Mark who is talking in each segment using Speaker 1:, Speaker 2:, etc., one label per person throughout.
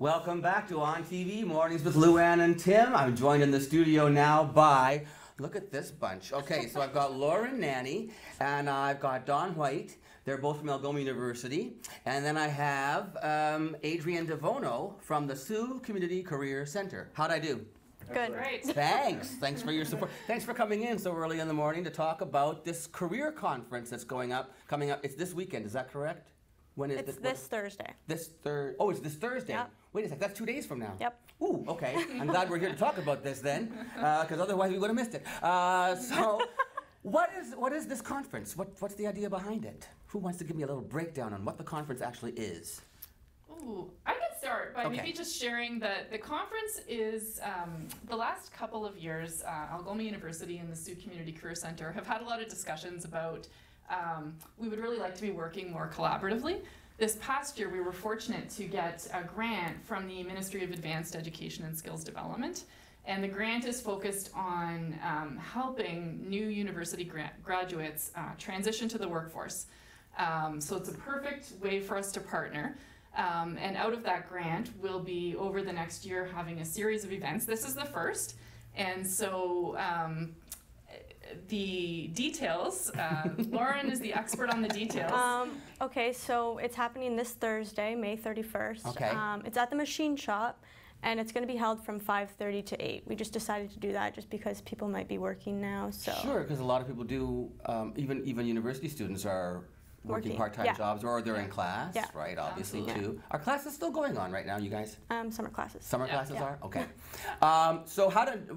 Speaker 1: Welcome back to On TV Mornings with Lou-Anne and Tim. I'm joined in the studio now by, look at this bunch. Okay, so I've got Lauren Nanny and I've got Dawn White. They're both from Algoma University. And then I have um, Adrienne Devono from the Sault Community Career Center. How'd I do?
Speaker 2: Good.
Speaker 3: Great.
Speaker 1: Thanks. Thanks for your support. Thanks for coming in so early in the morning to talk about this career conference that's going up, coming up. It's this weekend, is that correct? When is
Speaker 2: It's
Speaker 1: the-
Speaker 2: this Thursday.
Speaker 1: This third. Oh, it's this Thursday.
Speaker 2: Yep.
Speaker 1: Wait a sec. That's two days from now.
Speaker 2: Yep.
Speaker 1: Ooh. Okay. I'm glad we're here to talk about this then, because otherwise we would have missed it. Uh, so, what is what is this conference? What what's the idea behind it? Who wants to give me a little breakdown on what the conference actually is?
Speaker 3: Ooh, I can start by
Speaker 1: Okay.
Speaker 3: maybe just sharing that the conference is um, the last couple of years. Uh, Algoma University and the Sault Community Career Center have had a lot of discussions about. Um, we would really like to be working more collaboratively. This past year, we were fortunate to get a grant from the Ministry of Advanced Education and Skills Development. And the grant is focused on um, helping new university gra- graduates uh, transition to the workforce. Um, so it's a perfect way for us to partner. Um, and out of that grant, we'll be over the next year having a series of events. This is the first. And so um, the details, uh, Lauren is the expert on the details.
Speaker 2: Um, okay, so it's happening this Thursday, May 31st.
Speaker 1: Okay.
Speaker 2: Um, it's at the machine shop, and it's going to be held from 5:30 to 8. We just decided to do that just because people might be working now. So.
Speaker 1: Sure, because a lot of people do. Um, even even university students are working,
Speaker 2: Working,
Speaker 1: part-time
Speaker 2: yeah.
Speaker 1: jobs, or they're in class,
Speaker 2: Yeah.
Speaker 1: right? Obviously,
Speaker 3: Absolutely.
Speaker 1: too. Are classes still going on right now, you guys?
Speaker 2: Um, summer classes.
Speaker 1: Summer
Speaker 3: Yeah.
Speaker 1: classes
Speaker 2: Yeah.
Speaker 1: are okay. Um, so how did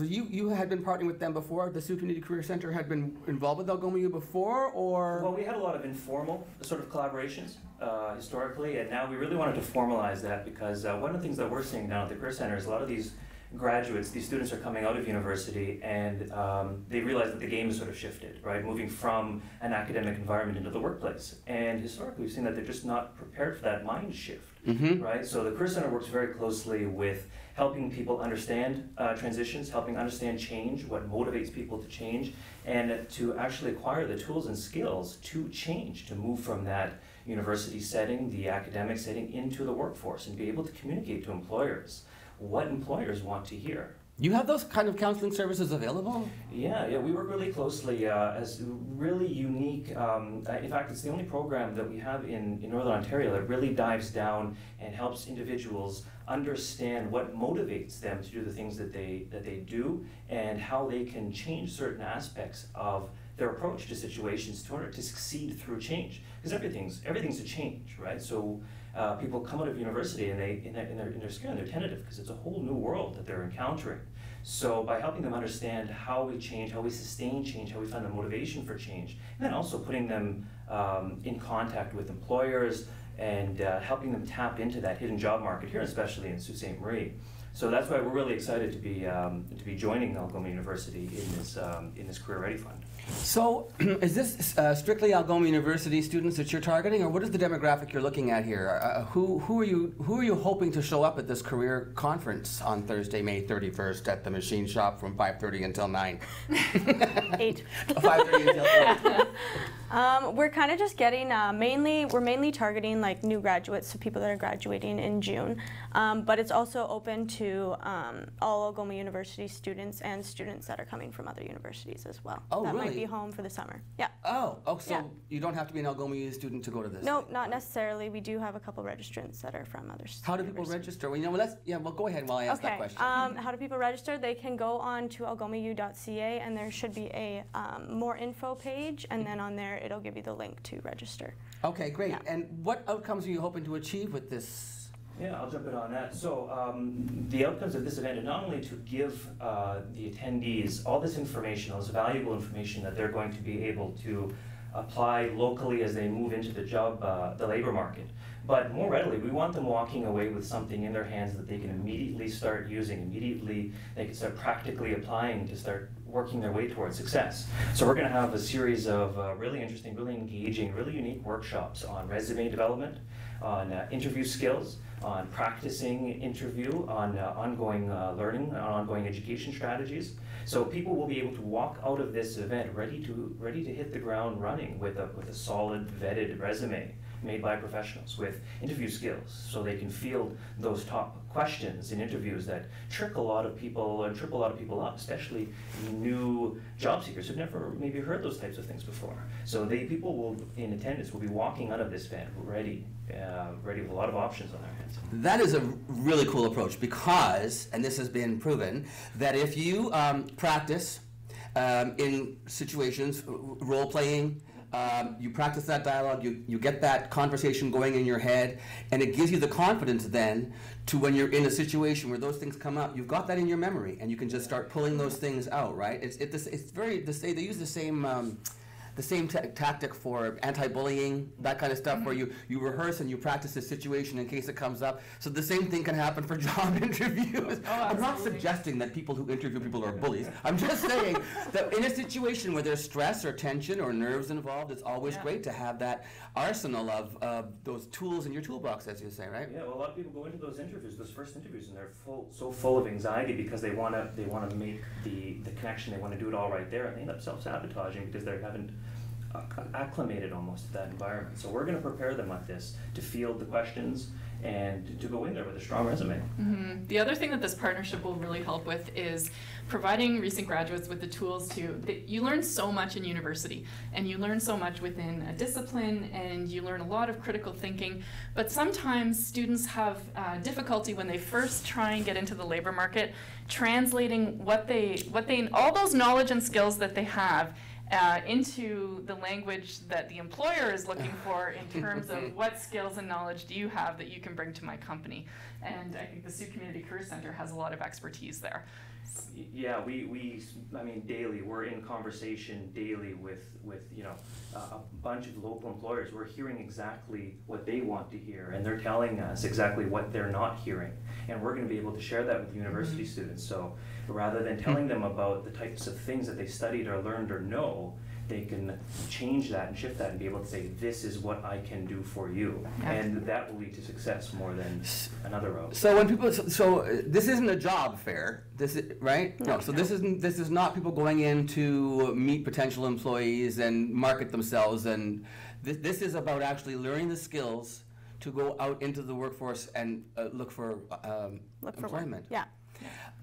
Speaker 1: you you had been partnering with them before? The Sault Community Career Center had been involved with Algoma U before, or
Speaker 4: Well, we had a lot of informal sort of collaborations uh, historically, and now we really wanted to formalize that because uh, one of the things that we're seeing now at the Career Center is a lot of these graduates, these students are coming out of university and um, they realize that the game has sort of shifted, right? Moving from an academic environment into the workplace. And historically, we've seen that they're just not prepared for that mind shift
Speaker 1: Mhm.
Speaker 4: right? So the Career Center works very closely with helping people understand uh, transitions, helping understand change, what motivates people to change, and to actually acquire the tools and skills to change, to move from that university setting, the academic setting, into the workforce, and be able to communicate to employers what employers want to hear.
Speaker 1: you have those kind of counseling services available?
Speaker 4: Yeah, yeah, we work really closely uh, as really unique. Um, uh, in fact, it's the only program that we have in, in Northern Ontario that really dives down and helps individuals understand what motivates them to do the things that they that they do and how they can change certain aspects of their approach to situations in order to succeed through change. Because everything's everything's a change, right? So uh, people come out of university and they in their, in their, in their skin they're tentative because it's a whole new world that they're encountering. So by helping them understand how we change, how we sustain change, how we find the motivation for change, and then also putting them um, in contact with employers and uh, helping them tap into that hidden job market here, especially in Sault Ste. Marie. So that's why we're really excited to be um, to be joining Algoma University in this um, in this Career Ready Fund.
Speaker 1: So, is this uh, strictly Algoma University students that you're targeting, or what is the demographic you're looking at here? Uh, who, who are you who are you hoping to show up at this career conference on Thursday, May 31st, at the machine shop from 5:30 until 9?
Speaker 2: 8.
Speaker 1: 5:30 until 8.
Speaker 2: Um, we're kind of just getting uh, mainly we're mainly targeting like new graduates, so people that are graduating in June. Um, but it's also open to um, all Algoma University students and students that are coming from other universities as well.
Speaker 1: Oh,
Speaker 2: that
Speaker 1: really?
Speaker 2: Be home for the summer. Yeah.
Speaker 1: Oh, oh, so
Speaker 2: Yeah.
Speaker 1: you don't have to be an Algoma U student to go to this.
Speaker 2: No,
Speaker 1: thing.
Speaker 2: not necessarily. We do have a couple registrants that are from other.
Speaker 1: How do people register? Well, you know, let's yeah. Well, go ahead while I ask that question.
Speaker 2: Um, how do people register? They can go on to algomau.ca and there should be a um, more info page, and then on there it'll give you the link to register.
Speaker 1: okay, great.
Speaker 2: yeah.
Speaker 1: And what outcomes are you hoping to achieve with this?
Speaker 4: Yeah, I'll jump in on that. So um, the outcomes of this event are not only to give uh, the attendees all this information, all this valuable information that they're going to be able to apply locally as they move into the job, uh, the labor market, but more readily, we want them walking away with something in their hands that they can immediately start using, immediately they can start practically applying to start working their way towards success. So we're going to have a series of uh, really interesting, really engaging, really unique workshops on resume development, on uh, interview skills, on practicing interview, on uh, ongoing uh, learning, on ongoing education strategies. So people will be able to walk out of this event ready to ready to hit the ground running with a with a solid vetted resume made by professionals with interview skills so they can field those top questions in interviews that trick a lot of people and trip a lot of people up, especially new job seekers who've never maybe heard those types of things before. So they people will in attendance will be walking out of this event ready, uh, ready with a lot of options on their hands.
Speaker 1: That is a really cool approach because, and this has been proven, that if you um, practice um, in situations, role playing, um, you practice that dialogue, you, you get that conversation going in your head, and it gives you the confidence then to when you're in a situation where those things come up, you've got that in your memory, and you can just start pulling those things out, right? It's, it, it's very, the they use the same. Um, the same ta tactic for anti-bullying, that kind of stuff, where you, you rehearse and you practice a situation in case it comes up. So the same thing can happen for job interviews.
Speaker 3: Oh,
Speaker 1: I'm not suggesting that people who interview people are bullies. I'm just saying that in a situation where there's stress or tension or nerves involved, it's always
Speaker 3: Yeah.
Speaker 1: great to have that arsenal of uh, those tools in your toolbox, as you say, right?
Speaker 4: Yeah, well, a lot of people go into those interviews, those first interviews, and they're full, so full of anxiety because they wanna, they wanna make the, the connection, they wanna do it all right there, and they end up self-sabotaging because they haven't acc- acclimated almost to that environment. So we're gonna prepare them like this, to field the questions and to go in there with a strong resume.
Speaker 3: hmm The other thing that this partnership will really help with is providing recent graduates with the tools to. That you learn so much in university, and you learn so much within a discipline, and you learn a lot of critical thinking. But sometimes students have uh, difficulty when they first try and get into the labor market, translating what they what they all those knowledge and skills that they have. Uh, into the language that the employer is looking for in terms of what skills and knowledge do you have that you can bring to my company. And I think the Sault Community Career Center has a lot of expertise there.
Speaker 4: Yeah, we, we, I mean, daily, we're in conversation daily with, with, you know, a, a bunch of local employers. We're hearing exactly what they want to hear, and they're telling us exactly what they're not hearing. And we're gonna be able to share that with university mm-hmm. students, so rather than telling them about the types of things that they studied or learned or know, they can change that and shift that and be able to say, this is what I can do for you.
Speaker 3: Yeah.
Speaker 4: And that will lead to success more than another route.
Speaker 1: So when people, so, so uh, this isn't a job fair, this is, right? No, so this isn't, this is not people going in to meet potential employees and market themselves and this, this is about actually learning the skills to go out into the workforce and uh, look for, um,
Speaker 2: Look for work.
Speaker 1: employment.
Speaker 2: Yeah.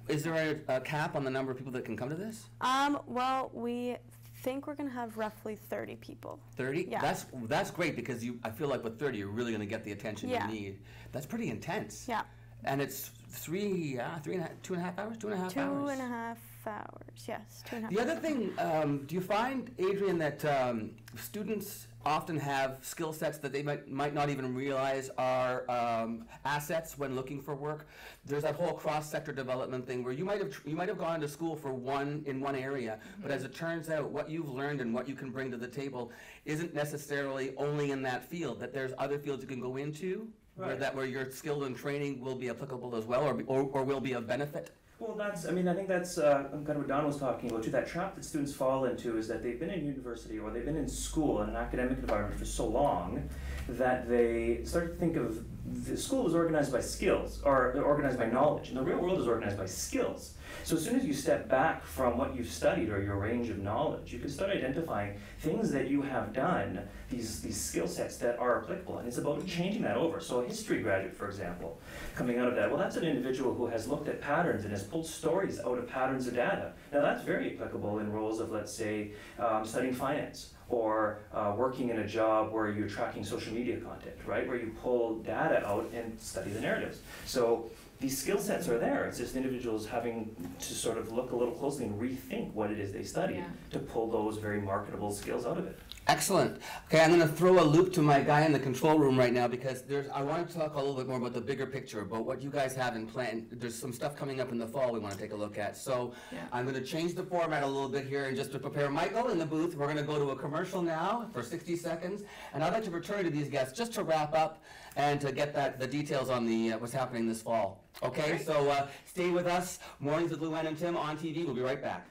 Speaker 1: Is there a, a cap on the number of people that can come to this?
Speaker 2: Um, well, we think we're gonna have roughly 30 people.
Speaker 1: Thirty?
Speaker 2: Yeah.
Speaker 1: That's, that's great because you, I feel like with thirty, you're really gonna get the attention you
Speaker 2: Yeah.
Speaker 1: need. That's pretty intense.
Speaker 2: Yeah.
Speaker 1: And it's three, uh, three and a half, two and a half hours, two and a half
Speaker 2: Two
Speaker 1: hours?
Speaker 2: and a half hours. Yes, two and a half.
Speaker 1: The other thing, um, do you find, Adrian, that um, students often have skill sets that they might, might not even realize are um, assets when looking for work? There's that whole cross-sector development thing where you might have tr- you might have gone to school for one in one area, but as it turns out, what you've learned and what you can bring to the table isn't necessarily only in that field. That there's other fields you can go into where that where your skill and training will be applicable as well, or, be, or, or will be of benefit.
Speaker 4: Well, that's, I mean, I think that's uh, kind of what Dawn was talking about too. That trap that students fall into is that they've been in university or they've been in school in an academic environment for so long that they start to think of the school is organized by skills or organized by knowledge, and the real world is organized by skills. So as soon as you step back from what you've studied or your range of knowledge, you can start identifying things that you have done, these, these skill sets that are applicable, and it's about changing that over. So a history graduate, for example, coming out of that, well, that's an individual who has looked at patterns and has pulled stories out of patterns of data. Now that's very applicable in roles of, let's say, um, studying finance or uh, working in a job where you're tracking social media content, right? Where you pull data out and study the narratives. So these skill sets are there. It's just individuals having to sort of look a little closely and rethink what it is they study
Speaker 3: Yeah.
Speaker 4: to pull those very marketable skills out of it.
Speaker 1: Excellent. Okay, I'm going to throw a loop to my guy in the control room right now because there's. I want to talk a little bit more about the bigger picture, about what you guys have in plan. There's some stuff coming up in the fall we want to take a look at. So
Speaker 3: Yeah.
Speaker 1: I'm going to change the format a little bit here, and just to prepare Michael in the booth, we're going to go to a commercial now for 60 seconds, and I'd like to return to these guests just to wrap up and to get that the details on the uh, what's happening this fall. Okay,
Speaker 3: Great.
Speaker 1: so uh, stay with us. Mornings with Lou-Anne and Tim on TV. We'll be right back.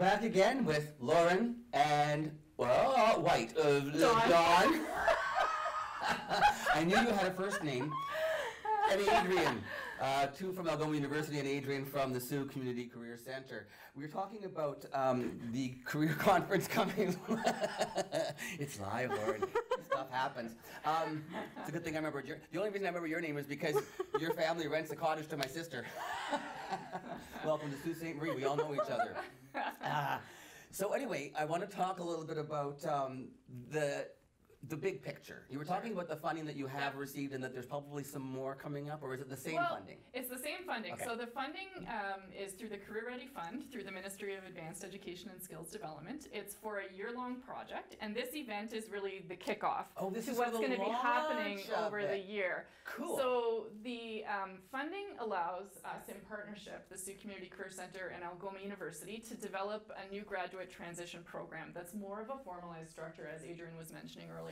Speaker 1: Back again with Lauren and, well, White, uh,
Speaker 3: Dawn.
Speaker 1: Dawn. I knew you had a first name. And Adrian, uh, two from Algoma University and Adrian from the Sault Community Career Center. We were talking about um, the career conference coming. it's live, Lauren. Stuff happens. Um, it's a good thing I remember your. The only reason I remember your name is because your family rents a cottage to my sister. Welcome to Sault Ste. Marie. We all know each other. Ah, so anyway, I want to talk a little bit about um, the the big picture. You were talking about the funding that you have received, and that there's probably some more coming up, or is it the same
Speaker 3: well,
Speaker 1: funding?
Speaker 3: It's the same funding.
Speaker 1: Okay.
Speaker 3: So the funding um, is through the Career Ready Fund through the Ministry of Advanced Education and Skills Development. It's for a year-long project, and this event is really the kickoff
Speaker 1: Oh, this
Speaker 3: to
Speaker 1: is
Speaker 3: what's going to be happening over the year.
Speaker 1: Cool.
Speaker 3: So the um, funding allows us in partnership, the Sault Community Career Center and Algoma University, to develop a new graduate transition program that's more of a formalized structure, as Adrian was mentioning earlier.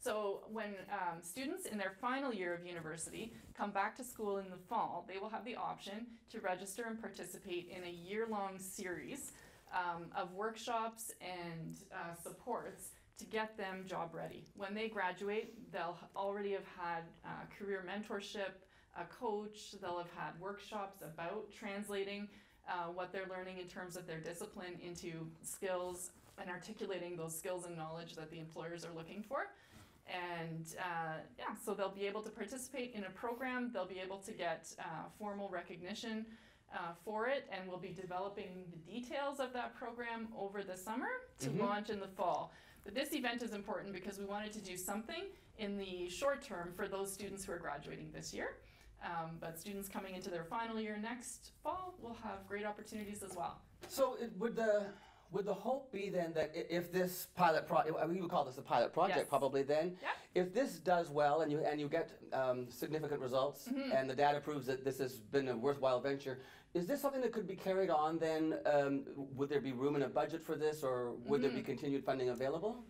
Speaker 3: So when um, students in their final year of university come back to school in the fall, they will have the option to register and participate in a year-long series um, of workshops and uh, supports to get them job ready. When they graduate, they'll already have had uh, career mentorship, a coach, they'll have had workshops about translating uh, what they're learning in terms of their discipline into skills and articulating those skills and knowledge that the employers are looking for. And uh, yeah, so they'll be able to participate in a program, they'll be able to get uh, formal recognition uh, for it, and we'll be developing the details of that program over the summer to
Speaker 1: Mhm.
Speaker 3: launch in the fall. But this event is important because we wanted to do something in the short term for those students who are graduating this year. Um, but students coming into their final year next fall will have great opportunities as well.
Speaker 1: So it, would the would the hope be then that if this pilot project, we would call this a pilot project
Speaker 3: Yes.
Speaker 1: probably then,
Speaker 3: Yeah.
Speaker 1: if this does well and you and you get um, significant results
Speaker 3: Mhm.
Speaker 1: and the data proves that this has been a worthwhile venture, is this something that could be carried on then? Um, would there be room in a budget for this, or would there be
Speaker 3: Mhm.
Speaker 1: continued funding available?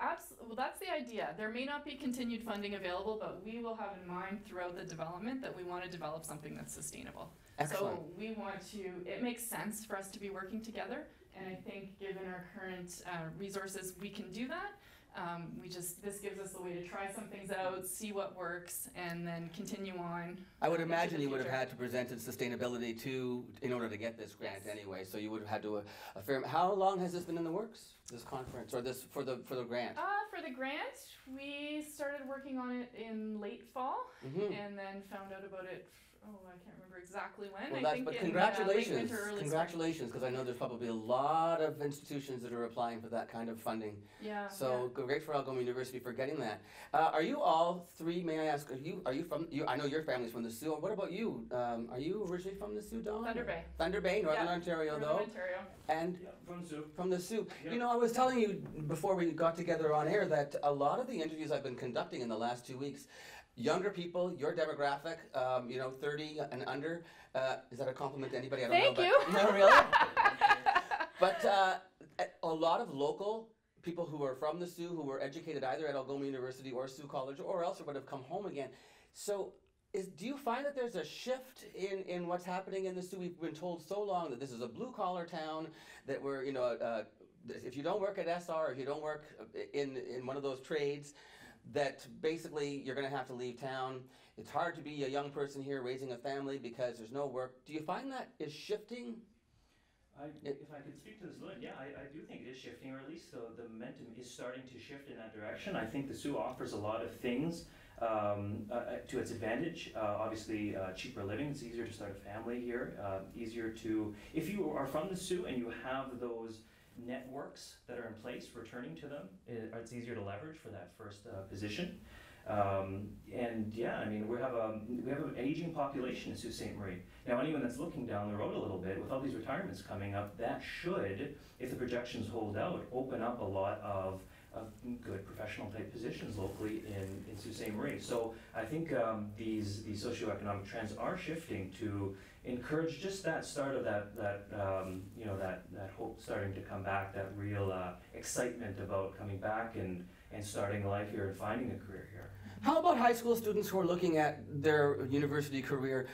Speaker 3: Abs- well, that's the idea. There may not be continued funding available, but we will have in mind throughout the development that we want to develop something that's sustainable.
Speaker 1: Excellent.
Speaker 3: So we want to, it makes sense for us to be working together, and I think given our current uh, resources, we can do that. Um, we just, this gives us a way to try some things out, see what works, and then continue on.
Speaker 1: I would imagine you would have had to present in sustainability too in order to get this grant
Speaker 3: Yes.
Speaker 1: anyway. So you would have had to uh, affirm. How long has this been in the works? This conference or this for the for the grant?
Speaker 3: Uh, for the grant, we started working on it in late fall,
Speaker 1: Mhm.
Speaker 3: and then found out about it, oh, I can't remember exactly when.
Speaker 1: Well,
Speaker 3: I
Speaker 1: that's,
Speaker 3: think
Speaker 1: but
Speaker 3: in, uh,
Speaker 1: congratulations,
Speaker 3: winter, early
Speaker 1: congratulations, because I know there's probably a lot of institutions that are applying for that kind of funding.
Speaker 3: Yeah.
Speaker 1: So great for Algoma University for getting that. Uh, are you all three? May I ask? Are you are you from? You, I know your family's from the Sault. What about you? Um, are you originally from the Sault, Dawn?
Speaker 3: Thunder Bay.
Speaker 1: Thunder Bay, Northern
Speaker 3: Yeah,
Speaker 1: Ontario,
Speaker 3: Northern
Speaker 1: though,
Speaker 3: Ontario.
Speaker 1: and
Speaker 4: Yeah, from Sault.
Speaker 1: from the Sault.
Speaker 4: Yeah.
Speaker 1: You know, I was telling you before we got together on air that a lot of the interviews I've been conducting in the last two weeks, younger people, your demographic, um, you know, 30 and under. Uh, is that a compliment to anybody? I don't
Speaker 3: Thank
Speaker 1: know.
Speaker 3: you.
Speaker 1: But, no, really? but uh, a- lot of local people who are from the Sault, who were educated either at Algoma University or Sault College or else would have come home again. So, is, do you find that there's a shift in, in what's happening in the Sault? We've been told so long that this is a blue collar town, that we're, you know, uh, if you don't work at Essar, if you don't work in, in one of those trades, that basically you're going to have to leave town. It's hard to be a young person here raising a family because there's no work. Do you find that is shifting?
Speaker 4: I,
Speaker 1: It-
Speaker 4: if I could speak to this a little, yeah, I, I do think it is shifting, or at least the, the momentum is starting to shift in that direction. I think the Sault offers a lot of things um, uh, uh, to its advantage. Uh, obviously, uh, cheaper living, it's easier to start a family here, uh, easier to, if you are from the Sault and you have those networks that are in place, returning to them, it, it's easier to leverage for that first uh, position. Um, and yeah, I mean, we have a we have an aging population in Sault Ste. Marie. Now, anyone that's looking down the road a little bit with all these retirements coming up, that should, if the projections hold out, open up a lot of, of good professional type positions locally in, in Sault Ste. Marie. So I think um, these these socioeconomic trends are shifting to encourage just that start of that that um, you know that that hope starting to come back, that real uh, excitement about coming back and and starting life here and finding a career here.
Speaker 1: How about high school students who are looking at their university career?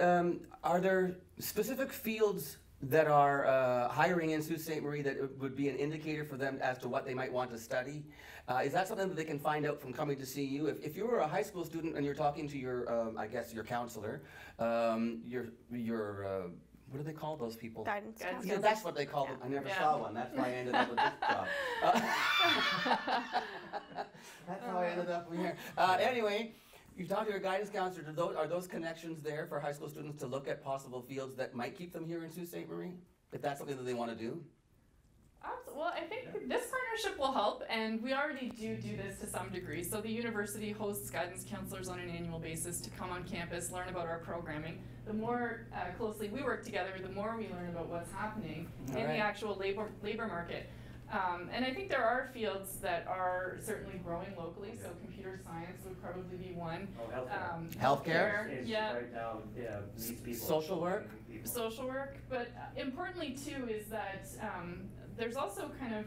Speaker 1: Um, are there specific fields that are uh, hiring in Sault Ste. Marie that would be an indicator for them as to what they might want to study? Uh, is that something that they can find out from coming to see you? If, if you were a high school student and you're talking to your, um, I guess, your counselor, um, your, your, uh, what do they call those people?
Speaker 2: Guidance
Speaker 3: Guidance
Speaker 2: counselor.
Speaker 1: Yeah, that's what they call them. I never
Speaker 3: Yeah.
Speaker 1: saw one. That's why I ended up with this job. Uh, that's how I ended up here. Uh, anyway, you talk to your guidance counselor. Do those, are those connections there for high school students to look at possible fields that might keep them here in Sault Ste. Marie? If that's something that they want to do?
Speaker 3: Well, I think this partnership will help, and we already do do this to some degree. So the university hosts guidance counselors on an annual basis to come on campus, learn about our programming. The more uh, closely we work together, the more we learn about what's happening in
Speaker 1: Alright.
Speaker 3: the actual labor labor market. Um, and I think there are fields that are certainly growing locally. So computer science would probably be one.
Speaker 4: Oh, healthcare.
Speaker 3: Um,
Speaker 1: Healthcare?
Speaker 4: Is
Speaker 3: yeah.
Speaker 4: right now, yeah, needs people.
Speaker 1: Social work?
Speaker 4: People.
Speaker 3: social work, but uh, importantly too is that um, there's also kind of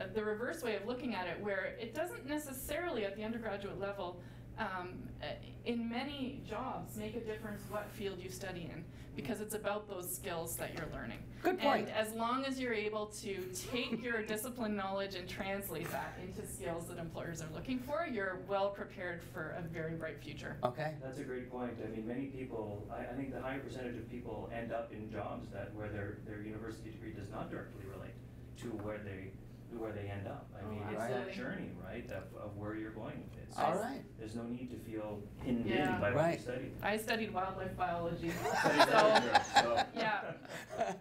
Speaker 3: uh, the reverse way of looking at it, where it doesn't necessarily at the undergraduate level, um, uh, in many jobs, make a difference what field you study in, because it's about those skills that you're learning.
Speaker 1: Good point.
Speaker 3: And as long as you're able to take your discipline knowledge and translate that into skills that employers are looking for, you're well prepared for a very bright future.
Speaker 1: Okay.
Speaker 4: That's a great point. I mean, many people, I, I think the higher percentage of people end up in jobs that, where their, their university degree does not directly relate to where they, where they end up. I
Speaker 3: Oh,
Speaker 4: mean, it's that journey, right, of, of where you're going with it. So
Speaker 1: All right.
Speaker 4: There's no need to feel inundated
Speaker 3: Yeah.
Speaker 4: by what you
Speaker 1: Right.
Speaker 4: studied.
Speaker 3: I studied wildlife biology, so
Speaker 4: so-
Speaker 3: yeah.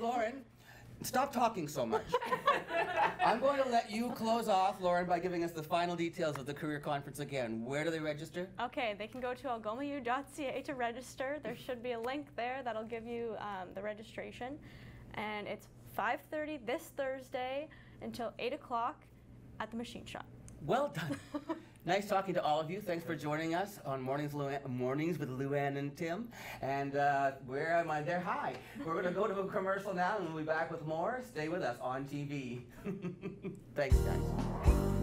Speaker 1: Lauren, stop talking so much. I'm going to let you close off, Lauren, by giving us the final details of the career conference again. Where do they register?
Speaker 2: Okay, they can go to algomau.ca to register. There should be a link there that'll give you um, the registration. And it's 5.30 this Thursday until 8 o'clock at the machine shop.
Speaker 1: Well done. nice talking to all of you. Thanks for joining us on Mornings, Lou-Anne, Mornings with Lou-Anne and Tim. And uh, where am I there? Hi. We're going to go to a commercial now and we'll be back with more. Stay with us on TV. Thanks, guys.